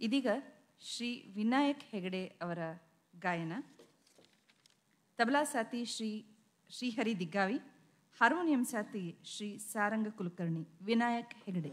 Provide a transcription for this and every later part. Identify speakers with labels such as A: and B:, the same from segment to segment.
A: ಇದೀಗ ಶ್ರೀ ವಿನಾಯಕ್ ಹೆಗಡೆ ಅವರ ಗಾಯನ. ತಬಲಾ ಸಾತಿ ಶ್ರೀ ಶ್ರೀಹರಿ ದಿಗ್ಗಾವಿ, ಹಾರ್ಮೋನಿಯಂ ಸಾತಿ ಶ್ರೀ ಸಾರಂಗ ಕುಲಕರ್ಣಿ, ವಿನಾಯಕ್ ಹೆಗಡೆ.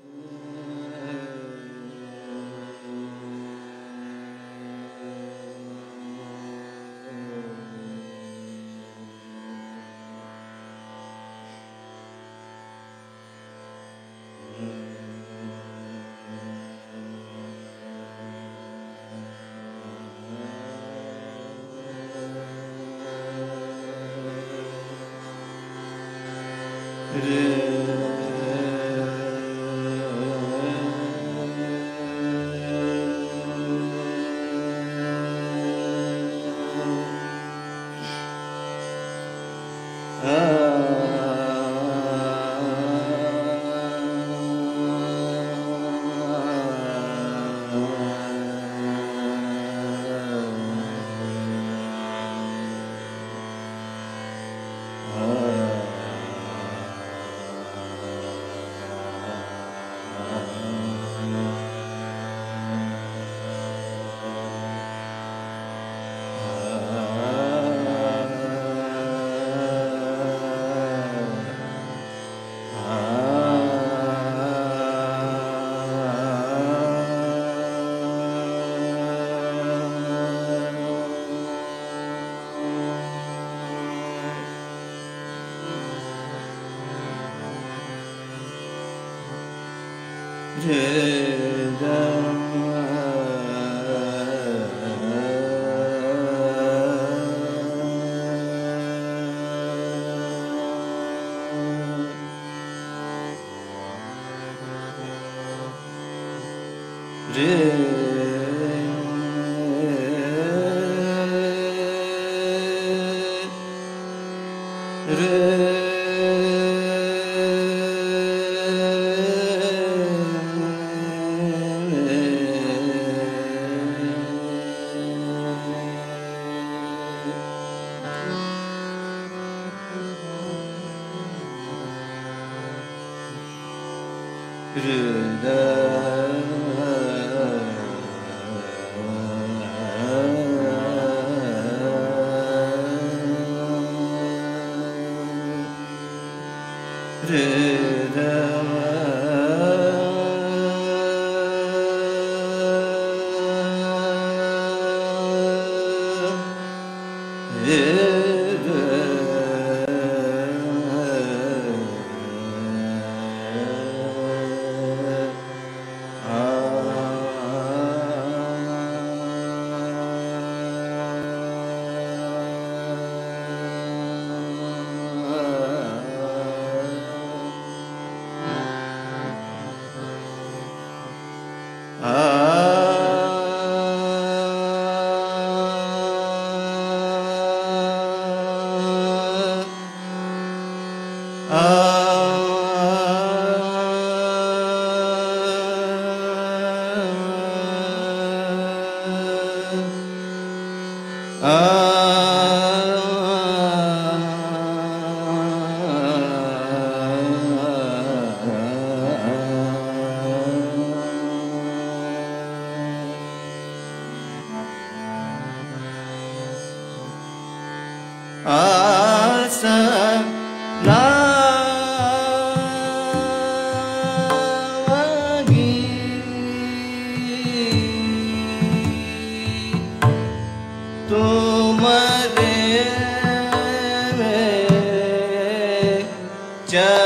A: شاء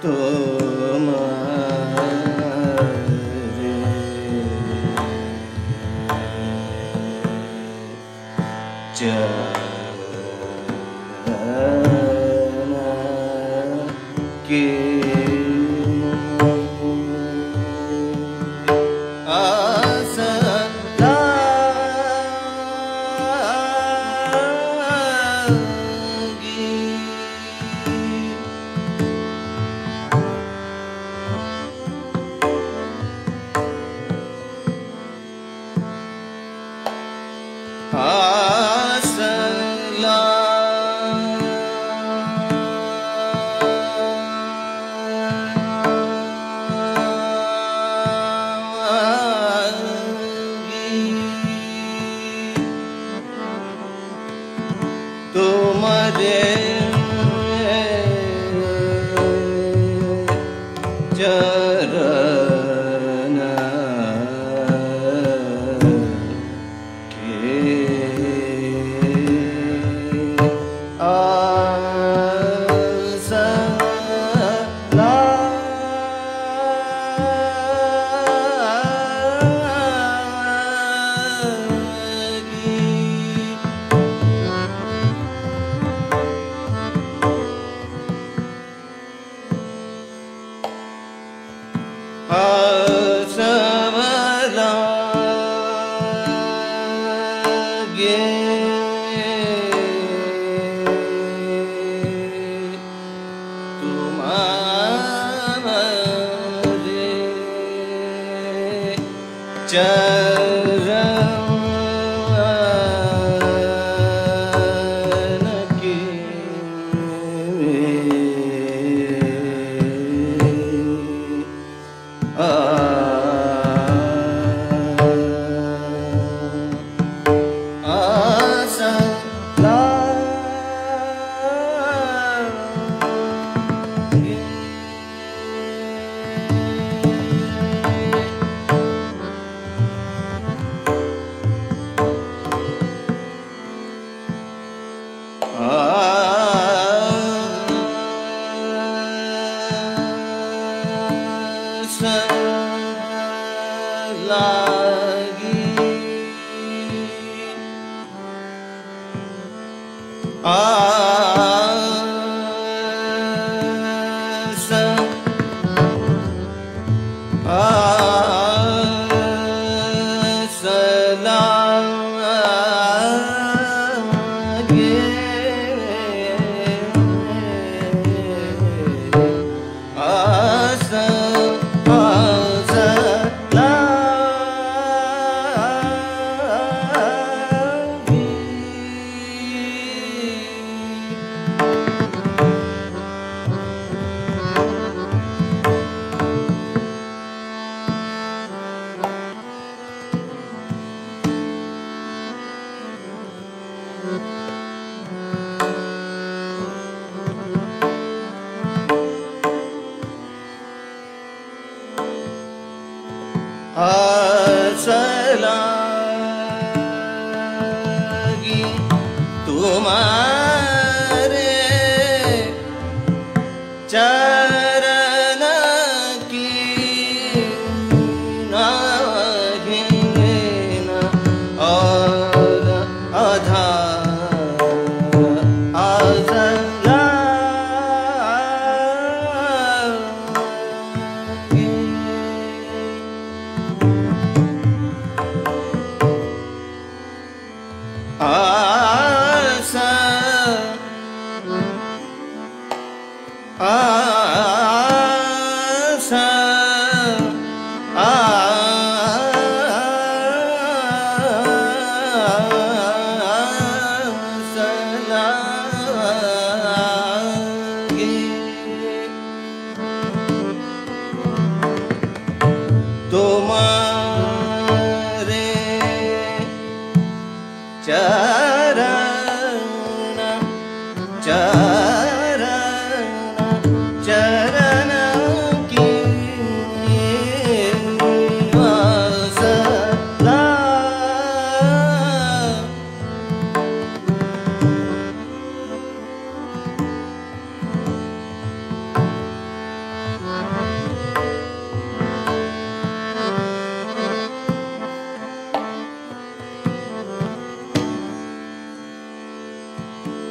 A: 多么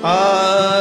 A: Ah.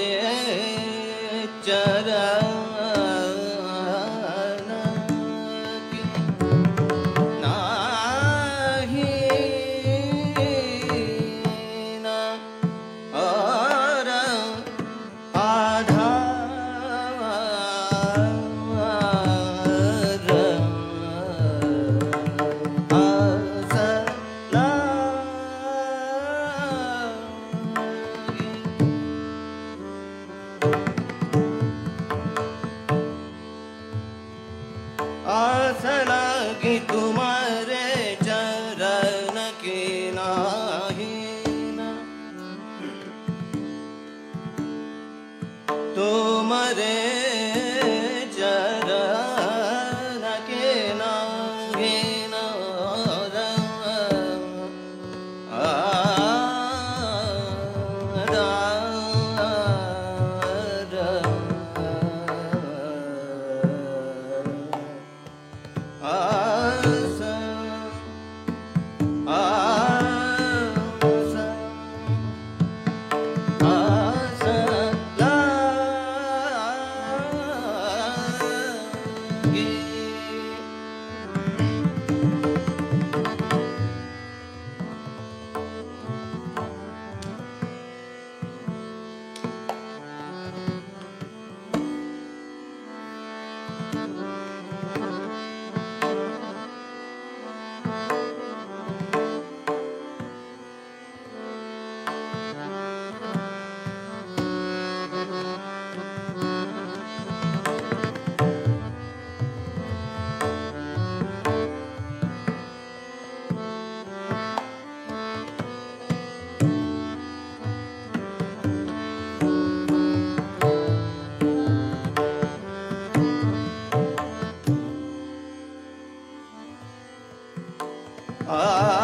A: ਦੇ ਚਰਨ Ah.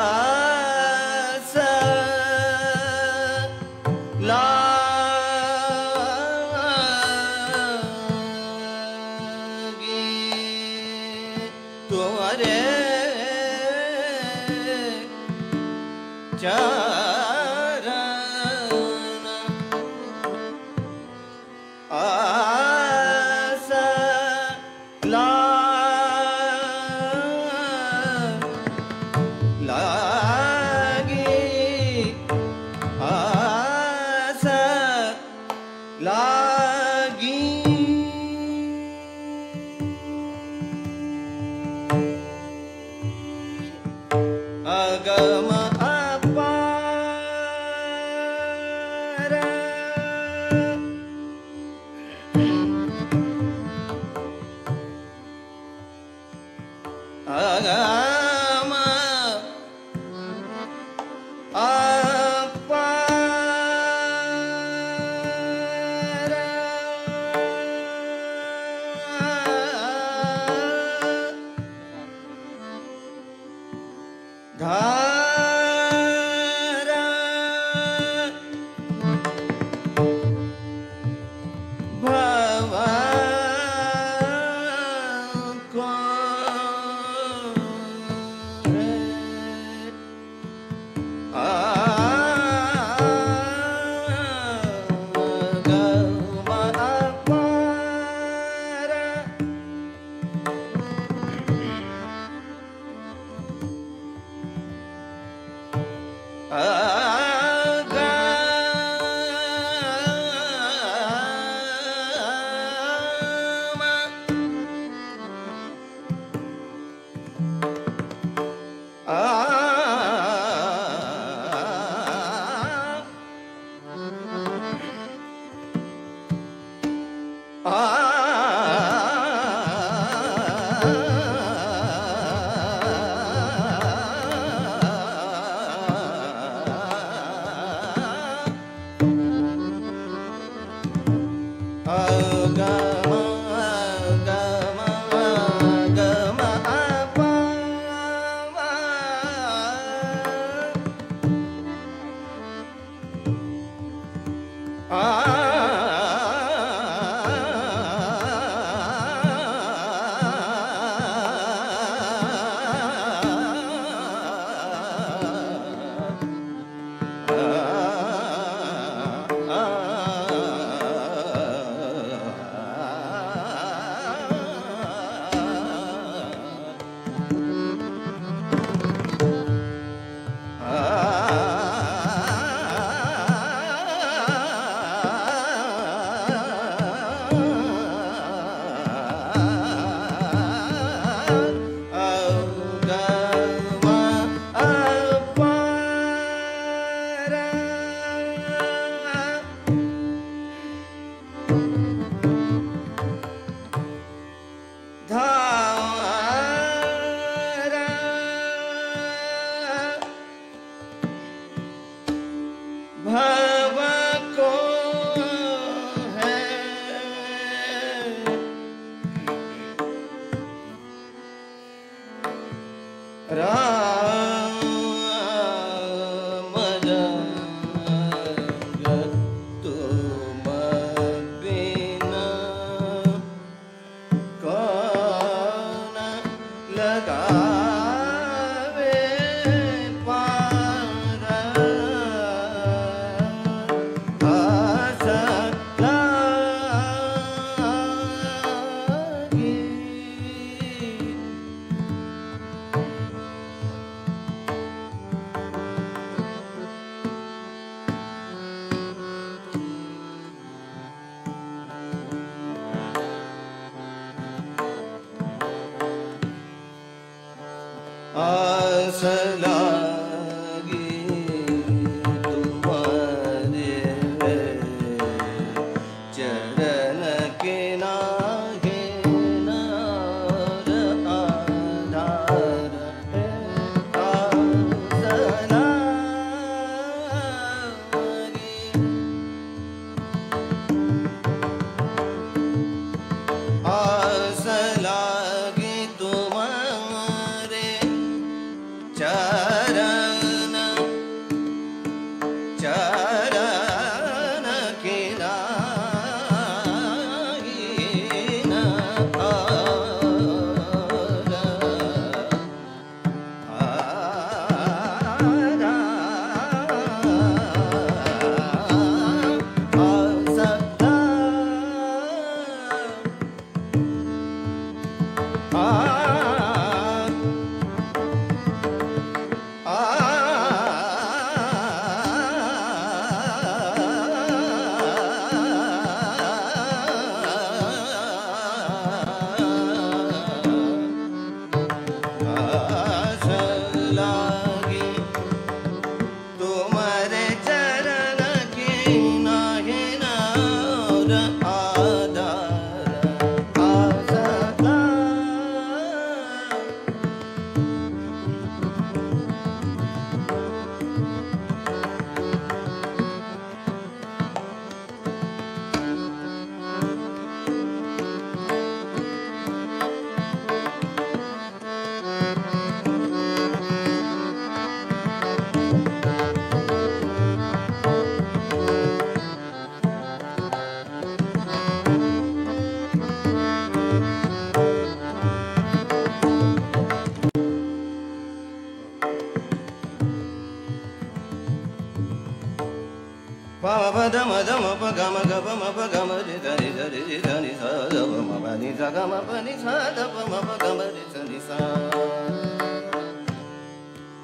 A: da ma da ma pa ga ma ga pa ma pa ga ma ri da ni da ri da ni sa da pa ma pa ni sa ga ma pa ni sa da pa ma pa ga ma ri sa ni sa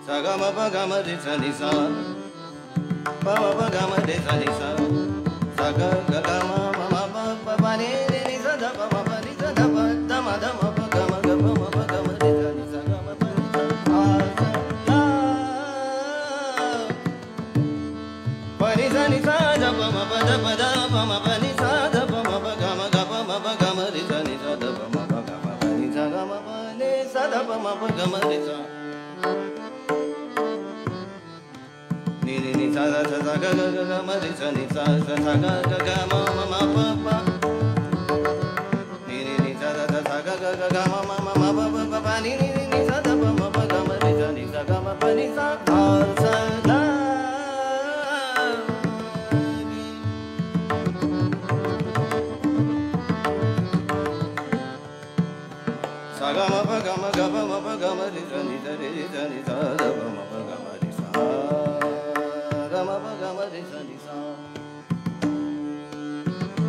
A: sa ga ma pa ga ma ri sa ni sa pa ma pa ga ma ri sa ni sa sa ga ma ga ni ni ni sa sa pa ma pa ga ma re sa ni sa ga ma pa ni sa ga sa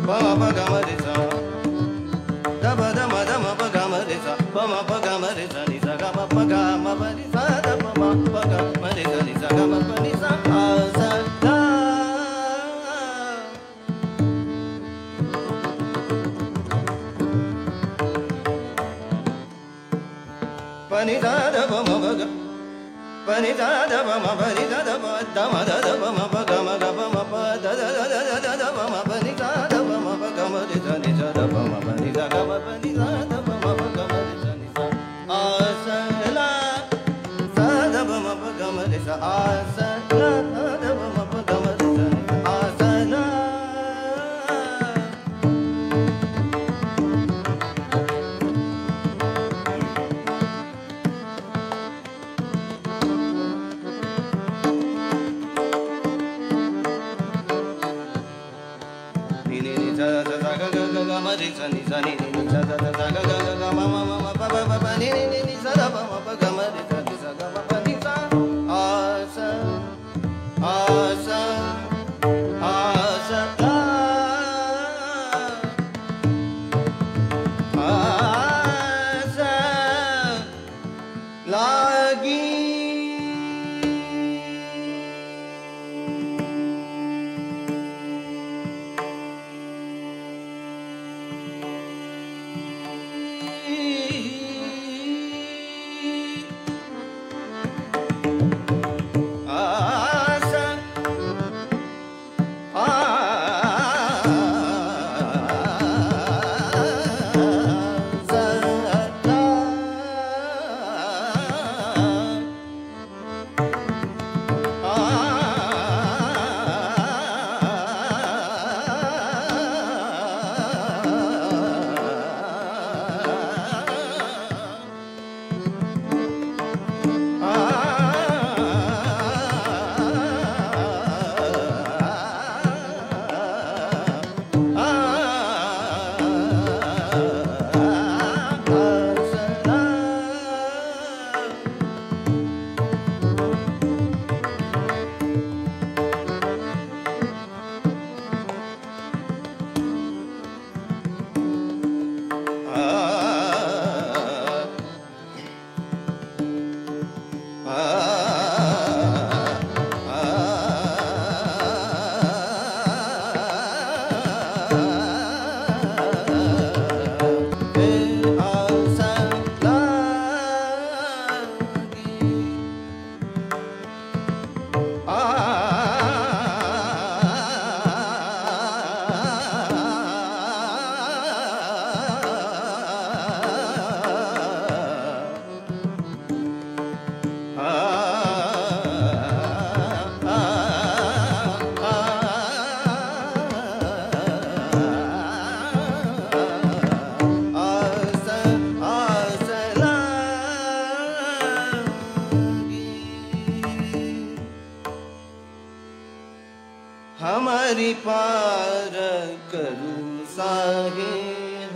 A: Ba ba ga ma de sa పరి దమ పరి దమ దమ దమ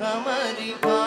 A: நமரிபா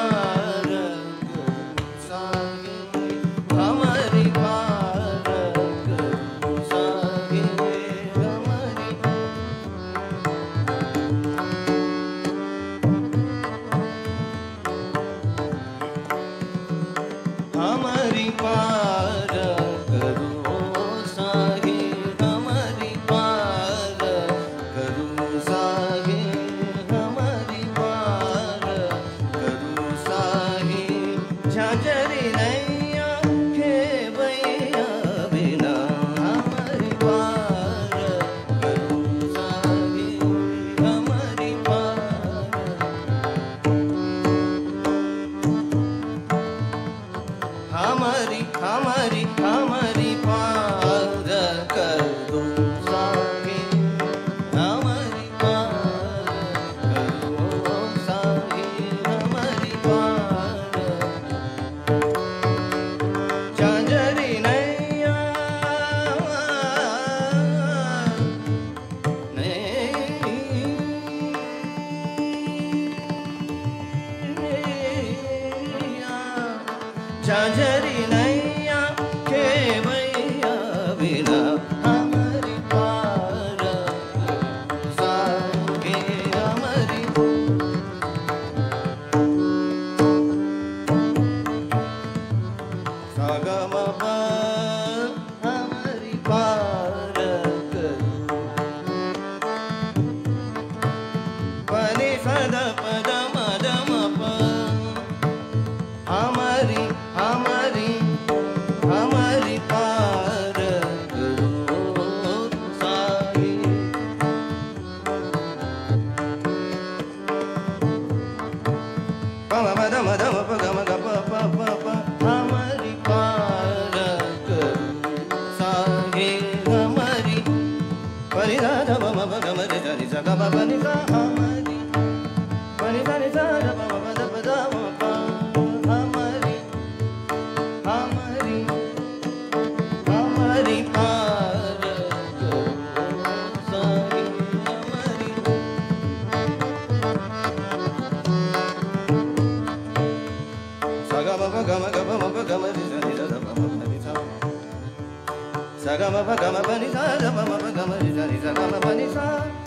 A: Sagama Pagama Panisa, Sagama Pagama Panisa, Sagama Panisa.